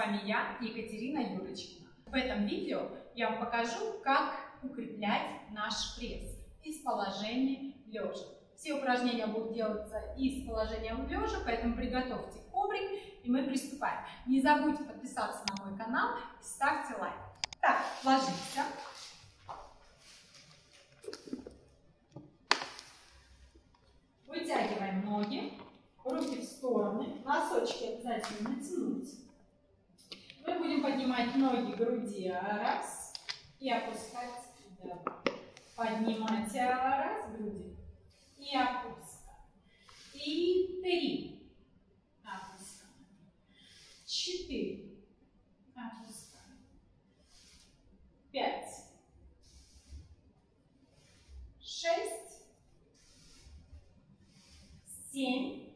вами я, Екатерина Юрочкина. В этом видео я вам покажу, как укреплять наш пресс из положения лежа. Все упражнения будут делаться из положения лежа, поэтому приготовьте коврик и мы приступаем. Не забудьте подписаться на мой канал и ставьте лайк. Так, ложимся. Вытягиваем ноги, руки в стороны, носочки обязательно натянуть. Поднимать ноги груди, раз, и опускать, два. Поднимать, раз, груди, и опускать. И три, опускаем. Четыре, опускаем. Пять, шесть, семь,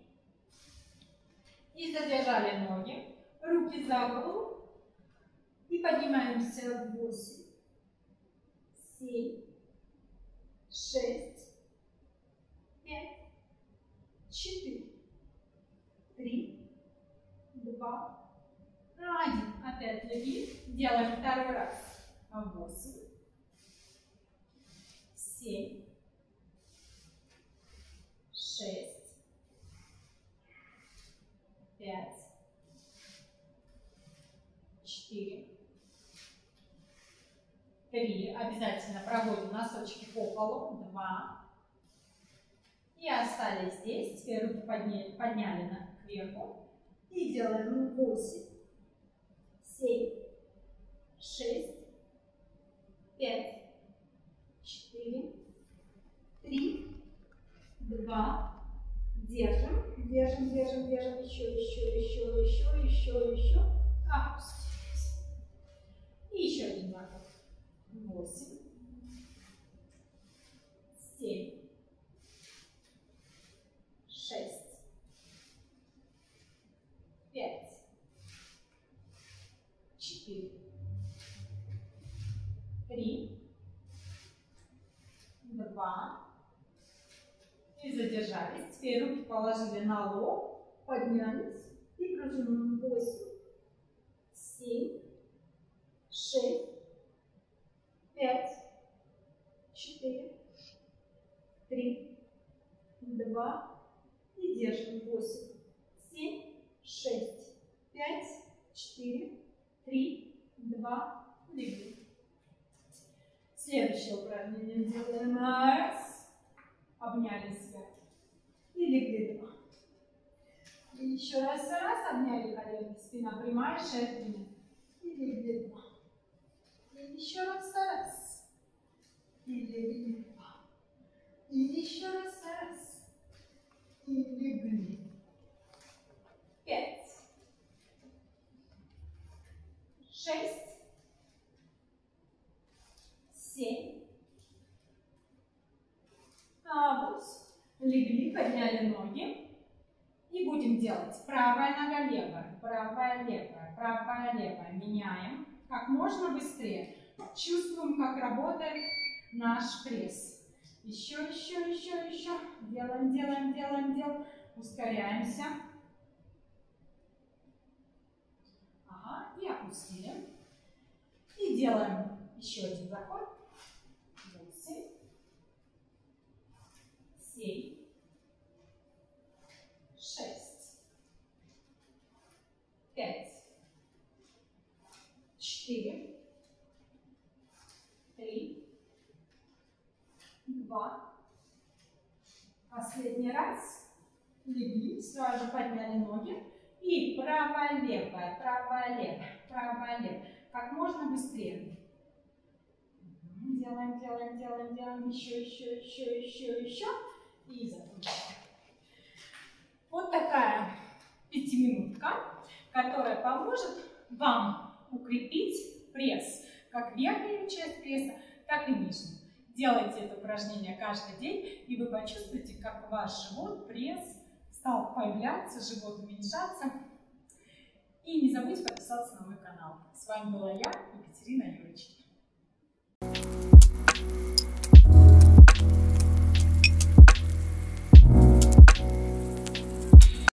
и задержали ноги, руки за голову. И поднимаемся в 8, 7, 6, 5, 4, 3, 2, 1. Опять легли. Делаем второй раз. 8, 7, 6, пять, четыре, три. Обязательно проводим носочки по полу. Два. И остались здесь. Теперь руки подняли, подняли на, кверху. И делаем восемь, семь, шесть, пять, четыре, три, два, Держим, держим, держим, держим. Еще, еще, еще, еще, еще, еще. Опустились. И еще один заход. Восемь. Семь. Шесть. Пять. Четыре. Три. Два и задержались. Теперь руки положили на лоб, поднялись и пружим 8, 7, 6, 5, 4, 3, 2 и держим 8, 7, 6, 5, 4, 3, 2, легли. Следующее упражнение делаем. Раз обняли себя. И легли два. И еще раз, раз, обняли колени, спина прямая, шея прямая. И легли два. Еще раз, раз. И легли два. И еще раз, раз. И легли. Пять. Шесть. Семь август. Легли, подняли ноги. И будем делать правая нога левая, правая левая, правая левая. Меняем как можно быстрее. Чувствуем, как работает наш пресс. Еще, еще, еще, еще. Делаем, делаем, делаем, делаем. Ускоряемся. Ага, и опустили. И делаем еще один заход. семь, шесть, пять, четыре, три, два. Последний раз. Легли, сразу подняли ноги. И правая, левая, правая, левая, правая, левая. Как можно быстрее. Делаем, делаем, делаем, делаем. Еще, еще, еще, еще, еще и закончили. Вот такая пятиминутка, которая поможет вам укрепить пресс, как верхнюю часть пресса, так и нижнюю. Делайте это упражнение каждый день, и вы почувствуете, как ваш живот, пресс стал появляться, живот уменьшаться. И не забудьте подписаться на мой канал. С вами была я, Екатерина Юрочкина.